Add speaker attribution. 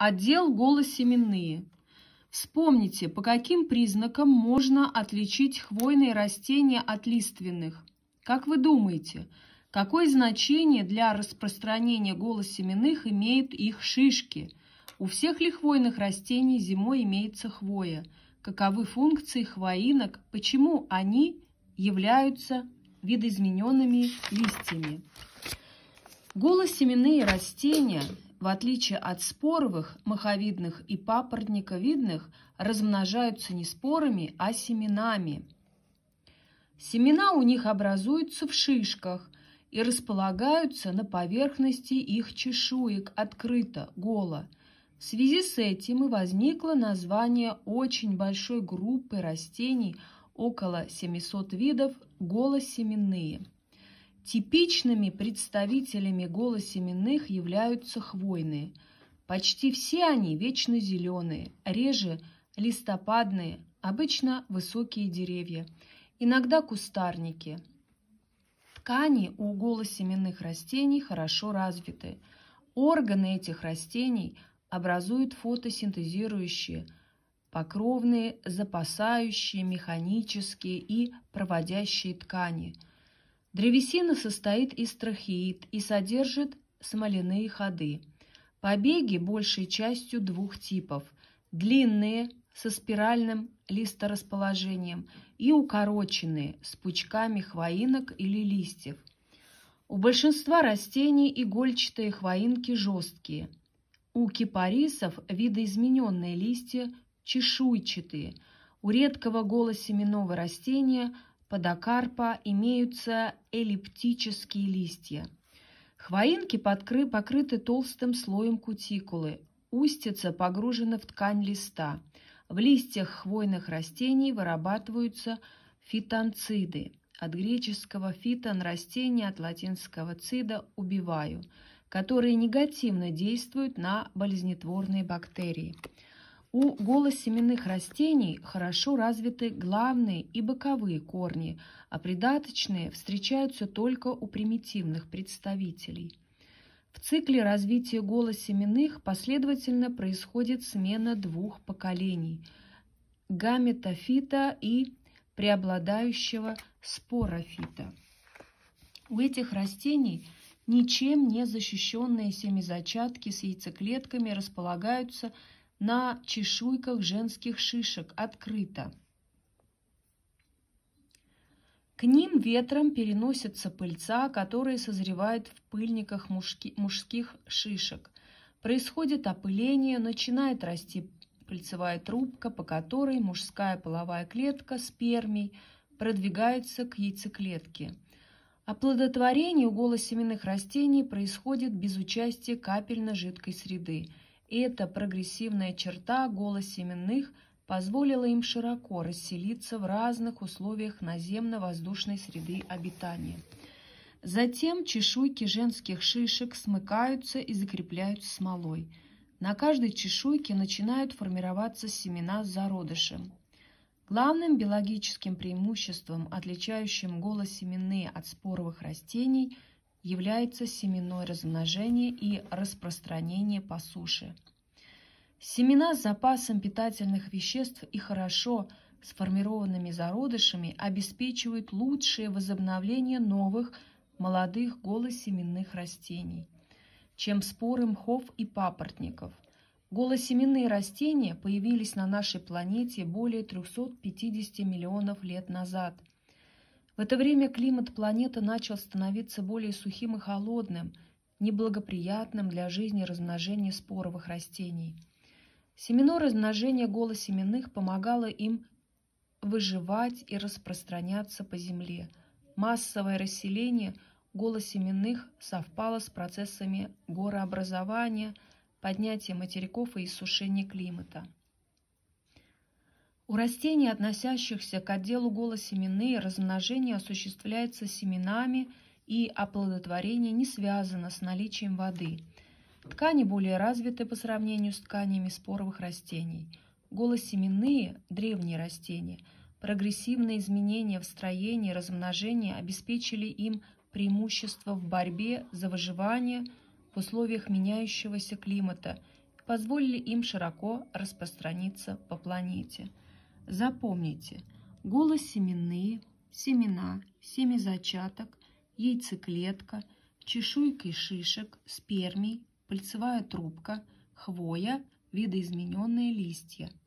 Speaker 1: Отдел голосеменные. Вспомните, по каким признакам можно отличить хвойные растения от лиственных. Как вы думаете, какое значение для распространения голосеменных имеют их шишки? У всех ли хвойных растений зимой имеется хвоя? Каковы функции хвоинок? Почему они являются видоизмененными листьями? Голосеменные растения, в отличие от споровых, маховидных и папоротниковидных, размножаются не спорами, а семенами. Семена у них образуются в шишках и располагаются на поверхности их чешуек открыто, голо. В связи с этим и возникло название очень большой группы растений, около 700 видов, голосеменные. Типичными представителями голосеменных являются хвойные. Почти все они вечно зеленые, реже листопадные, обычно высокие деревья, иногда кустарники. Ткани у голосеменных растений хорошо развиты. Органы этих растений образуют фотосинтезирующие, покровные, запасающие, механические и проводящие ткани – Древесина состоит из трахеид и содержит смоляные ходы. Побеги большей частью двух типов – длинные, со спиральным листорасположением и укороченные, с пучками хвоинок или листьев. У большинства растений игольчатые хвоинки жесткие. У кипарисов видоизмененные листья чешуйчатые. У редкого голосеменного растения – подокарпа имеются эллиптические листья. Хвоинки подкры, покрыты толстым слоем кутикулы, устица погружена в ткань листа. В листьях хвойных растений вырабатываются фитонциды. От греческого фитон – растение, от латинского цида – убиваю, которые негативно действуют на болезнетворные бактерии – у голосеменных растений хорошо развиты главные и боковые корни, а придаточные встречаются только у примитивных представителей. В цикле развития голосеменных последовательно происходит смена двух поколений – гаметофита и преобладающего спорофита. У этих растений ничем не защищенные семизачатки с яйцеклетками располагаются – на чешуйках женских шишек открыто. К ним ветром переносятся пыльца, которые созревают в пыльниках мужки, мужских шишек. Происходит опыление, начинает расти пыльцевая трубка, по которой мужская половая клетка спермий продвигается к яйцеклетке. Оплодотворение у голосеменных растений происходит без участия капельно-жидкой среды – эта прогрессивная черта голосеменных позволила им широко расселиться в разных условиях наземно-воздушной среды обитания. Затем чешуйки женских шишек смыкаются и закрепляются смолой. На каждой чешуйке начинают формироваться семена с зародышем. Главным биологическим преимуществом, отличающим голосеменные от споровых растений – является семенное размножение и распространение по суше. Семена с запасом питательных веществ и хорошо сформированными зародышами обеспечивают лучшее возобновление новых молодых голосеменных растений, чем споры мхов и папоротников. Голосеменные растения появились на нашей планете более 350 миллионов лет назад – в это время климат планеты начал становиться более сухим и холодным, неблагоприятным для жизни размножения споровых растений. Семено размножения голосеменных помогало им выживать и распространяться по земле. Массовое расселение голосеменных совпало с процессами горообразования, поднятия материков и иссушения климата. У растений, относящихся к отделу голосеменные, размножение осуществляется семенами и оплодотворение не связано с наличием воды. Ткани более развиты по сравнению с тканями споровых растений. Голосеменные – древние растения. Прогрессивные изменения в строении размножения обеспечили им преимущество в борьбе за выживание в условиях меняющегося климата – позволили им широко распространиться по планете. Запомните, голосеменные, семена, семизачаток, яйцеклетка, чешуйки шишек, спермий, пыльцевая трубка, хвоя, видоизмененные листья –